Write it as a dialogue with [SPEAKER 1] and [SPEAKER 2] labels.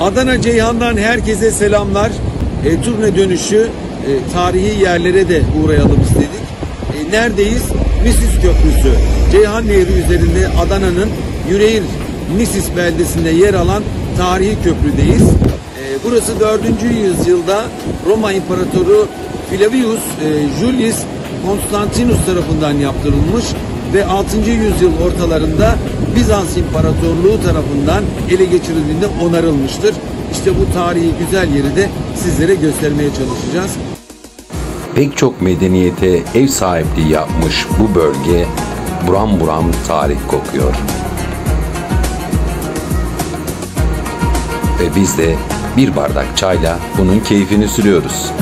[SPEAKER 1] Adana Ceyhan'dan herkese selamlar. E, turne dönüşü e, tarihi yerlere de uğrayalım istedik. E, neredeyiz? Misis Köprüsü. Ceyhan Nehri üzerinde Adana'nın Yüreğir Misis beldesinde yer alan tarihi köprüdeyiz. E, burası 4. yüzyılda Roma İmparatoru Flavius e, Julius Constantinus tarafından yaptırılmış ve 6. yüzyıl ortalarında Bizans İmparatorluğu tarafından ele geçirildiğinde onarılmıştır. İşte bu tarihi güzel yeri de sizlere göstermeye çalışacağız.
[SPEAKER 2] Pek çok medeniyete ev sahipliği yapmış bu bölge buram buram tarih kokuyor. Ve biz de bir bardak çayla bunun keyfini sürüyoruz.